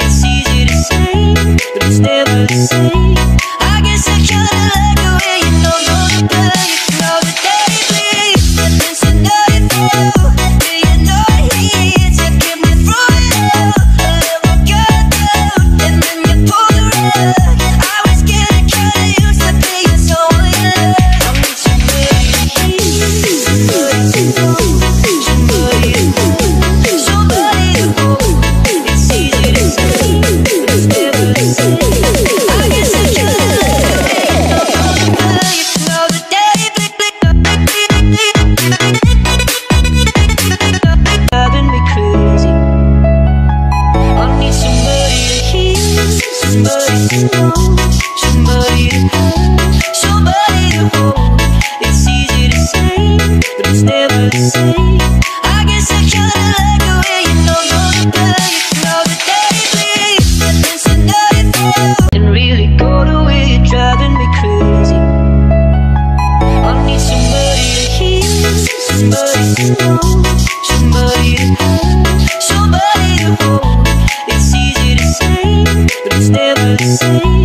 It's easy to say, but it's never the same. It's easy to say, but it's never the same. ます。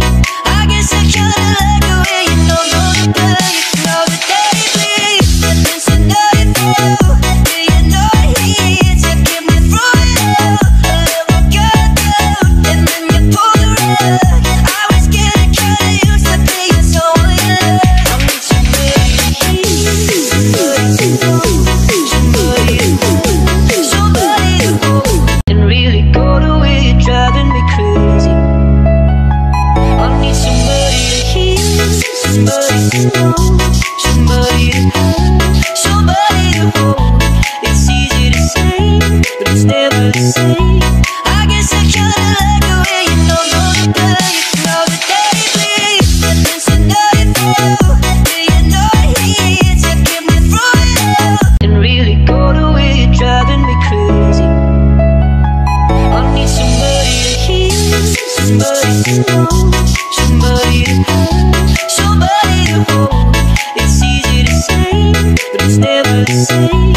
It's easy to say, but it's never the same.